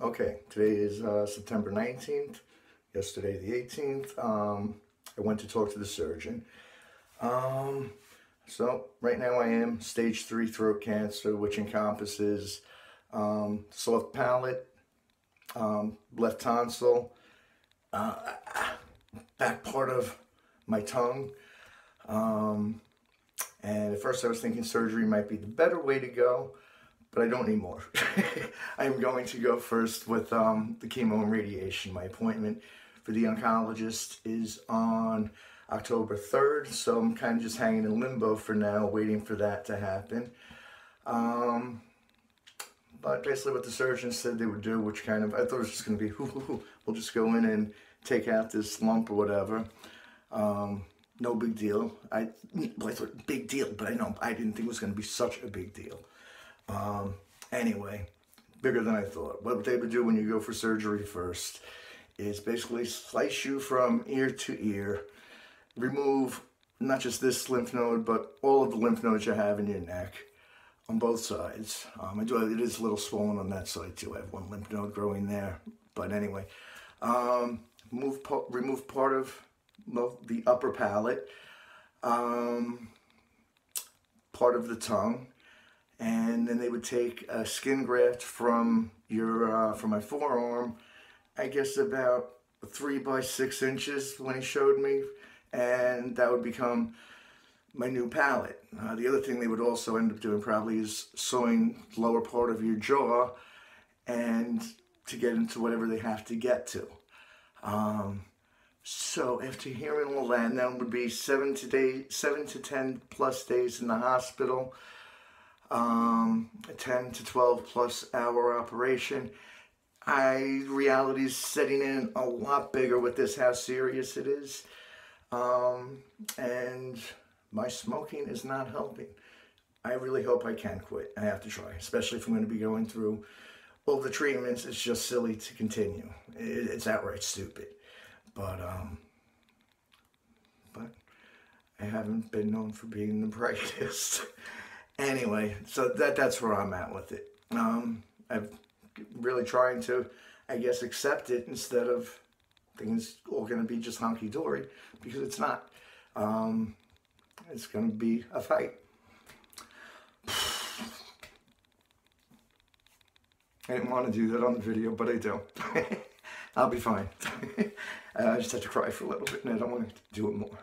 okay, today is uh, September 19th, yesterday the 18th. Um, I went to talk to the surgeon. Um, so right now I am stage three throat cancer, which encompasses um, soft palate, um, left tonsil, uh, back part of my tongue. Um, and at first I was thinking surgery might be the better way to go, but I don't need more. I'm going to go first with um, the chemo and radiation. My appointment for the oncologist is on October 3rd, so I'm kind of just hanging in limbo for now, waiting for that to happen. Um, but basically what the surgeon said they would do, which kind of, I thought it was just going to be, we'll just go in and take out this lump or whatever. Um, no big deal. I, well, I thought big deal, but I know I didn't think it was going to be such a big deal. Um, anyway, bigger than I thought. What they would do when you go for surgery first is basically slice you from ear to ear, remove not just this lymph node, but all of the lymph nodes you have in your neck on both sides. Um, I do, it is a little swollen on that side too. I have one lymph node growing there. But anyway, um, move, remove part of the upper palate, um, part of the tongue, and then they would take a skin graft from your uh, from my forearm, I guess about three by six inches when he showed me, and that would become my new palate. Uh, the other thing they would also end up doing probably is sewing lower part of your jaw and to get into whatever they have to get to. Um, so after hearing all that, that would be seven to day, seven to ten plus days in the hospital, um, a ten to twelve plus hour operation. I reality is setting in a lot bigger with this. How serious it is, um, and my smoking is not helping. I really hope I can quit. I have to try, especially if I'm going to be going through all the treatments. It's just silly to continue. It's outright stupid. But um, but I haven't been known for being the brightest. Anyway, so that that's where I'm at with it. Um, I'm really trying to, I guess, accept it instead of things all going to be just honky dory because it's not. Um, it's going to be a fight. I didn't want to do that on the video, but I do. I'll be fine. I just had to cry for a little bit and I don't want to do it more.